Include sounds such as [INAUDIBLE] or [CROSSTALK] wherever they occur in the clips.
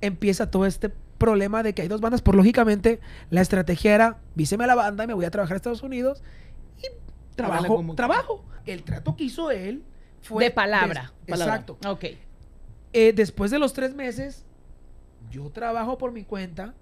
empieza todo este problema de que hay dos bandas. Por lógicamente, la estrategia era, víseme a la banda y me voy a trabajar a Estados Unidos y trabajo, como- trabajo. El trato que hizo él fue... De palabra. des- Exacto. Ok. Eh, después de los tres meses, yo trabajo por mi cuenta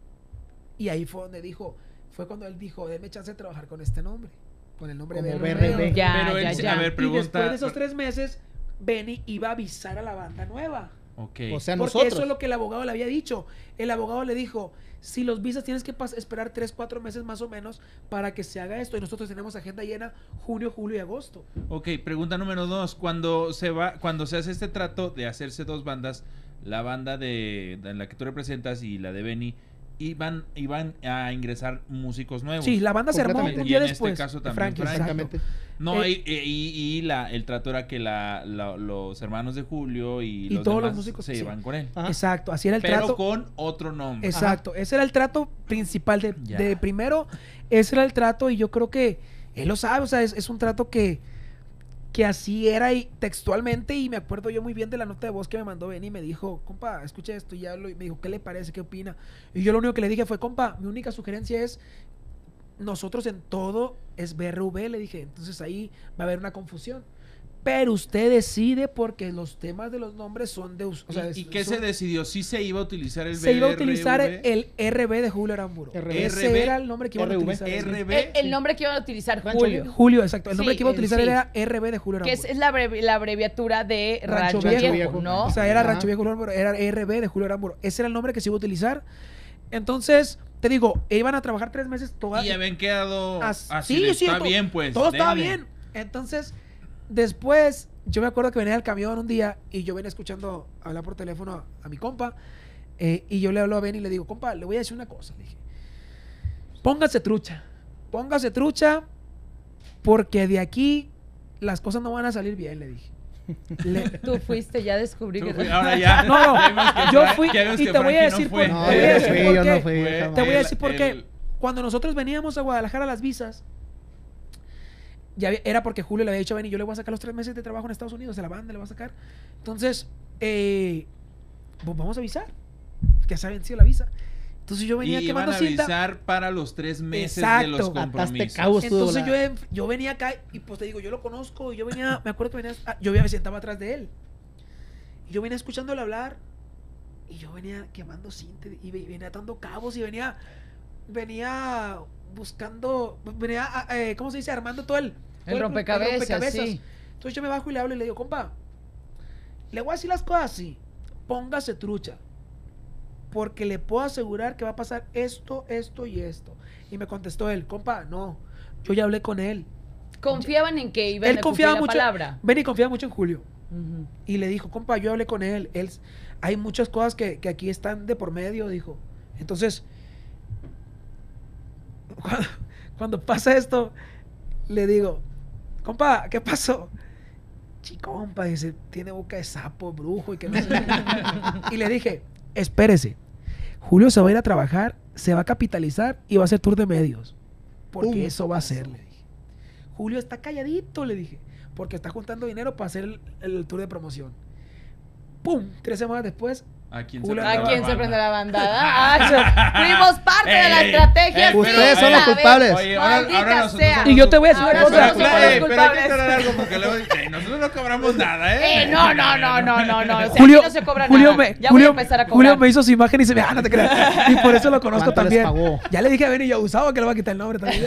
y ahí fue donde dijo, fue cuando él dijo, deme chance de trabajar con este nombre, con el nombre Como de BRB. Ya, Pero él ya, ya. a ver, Y después de esos tres meses, Benny iba a avisar a la banda nueva. Ok. O sea, Porque nosotros. eso es lo que el abogado le había dicho. El abogado le dijo, si los visas tienes que esperar tres, cuatro meses más o menos para que se haga esto. Y nosotros tenemos agenda llena junio, julio y agosto. Ok, pregunta número dos. Cuando se va, cuando se hace este trato de hacerse dos bandas, la banda de, de la que tú representas y la de Benny, iban, iban a ingresar músicos nuevos. Sí, la banda se armó un día Y en este después. caso de también exacto. Exactamente. No, Eh, y, y- y la, el trato era que la, la- los hermanos de Julio y, Y los todos los músicos, se sí. iban con él. Ajá. Exacto, así era el Pero trato. con otro nombre. Exacto, ese era el trato principal de, de primero, ese era el trato y yo creo que él lo sabe, o sea, es, es un trato que, que así era y textualmente y me acuerdo yo muy bien de la nota de voz que me mandó Benny y me dijo, compa, escucha esto y ya lo, y me dijo, ¿qué le parece? ¿Qué opina? Y yo lo único que le dije fue, compa, mi única sugerencia es, nosotros en todo es BRV, le dije, entonces ahí va a haber una confusión. Pero usted decide porque los temas de los nombres son de... us- O sea, ¿Y, qué son- se decidió? ¿Sí se iba a utilizar el se iba a utilizar el RB de Julio Aramburo. RB. Ese era el nombre que iban a utilizar. RB. El, el nombre que iban a utilizar, Julio. Julio, exacto. El nombre Sí, que iba a eh, utilizar sí. era RB de Julio Que Aramburo. es, es la, abrevi- la abreviatura de Rancho Rancho, Viejo. Viejo, ¿no? O sea, era Ajá. Rancho Viejo Julio Aramburo, era RB de Julio Aramburo. Ese era el nombre que se iba a utilizar. Entonces, te digo, iban a trabajar tres meses toda, Y habían quedado As- así sí, de, está bien, pues. todo estaba denle". bien. Entonces, después, yo me acuerdo que venía al camión un día y yo venía escuchando hablar por teléfono a, a mi compa. eh, y yo le hablo a Ben y le digo, compa, le voy a decir una cosa. Le dije, póngase trucha. Póngase trucha porque de aquí las cosas no van a salir bien, le dije. [LAUGHS] Le- Tú fuiste, ya descubrí que... fui- ahora ya. [LAUGHS] No, no, yo fui y te voy a decir por- qué. Te voy a decir por qué. Cuando nosotros veníamos a Guadalajara a las visas, ya había- era porque Julio le había dicho a Benny, yo le voy a sacar los tres meses de trabajo en Estados Unidos, de la banda le voy a sacar. Entonces, eh, pues vamos a avisar, que se ha vencido la visa. Entonces yo venía Y iban quemando a cinta. avisar para los tres meses de los compromisos. cabos tú, Entonces yo, en- yo venía acá y pues te digo, yo lo conozco, y yo venía, me acuerdo que venía, ah, yo me sentaba atrás de él. Y yo venía escuchándole hablar y yo venía quemando cinta y ve- venía atando cabos y venía, venía buscando, venía, ah, eh, ¿cómo se dice? Armando todo el... El rompecabezas, sí. Entonces yo me bajo y le hablo y le digo, compa, le voy a decir las cosas así, póngase trucha, porque le puedo asegurar que va a pasar esto, esto y esto. Y me contestó él, compa, no, yo ya hablé con él. Confiaban en que iban Él a confiaba la mucho, palabra. Benny confiaba mucho en Julio. Y le dijo, compa, yo hablé con él. él hay muchas cosas que, que aquí están de por medio, dijo. Entonces, [LAUGHS] cuando, cuando pasa esto, le digo, compa, ¿qué pasó? Sí, compa, dice, tiene boca de sapo, brujo y que no sé qué". [LAUGHS] Y le dije, espérese, Julio se va a ir a trabajar, se va a capitalizar y va a hacer tour de medios. Porque eso va a ser, le dije. Julio está calladito, le dije, porque está juntando dinero para hacer el, el tour de promoción. ¡Pum! Tres semanas después, ¿A quién Julio- prende ¿A la quién se banda? prende la bandada? Ah, fuimos parte de la estrategia. ey, ustedes son los culpables. Oye, ahora, nosotros Y yo te voy a decir Ahora una cosa. nosotros Pero, somos ey, los pero hay que culpables. aclarar algo porque luego ey, nosotros no cobramos nada, ¿eh? Eh, no, no, no, no, no, no. O sea, Julio, no se cobra Julio nada. me, ya Julio, voy a empezar a cobrar. Julio me hizo su imagen y se me, ah, no te creas. Y por eso lo conozco ¿Cuánto les también. Ya le dije a Benny, yo usaba que le va a quitar el nombre también.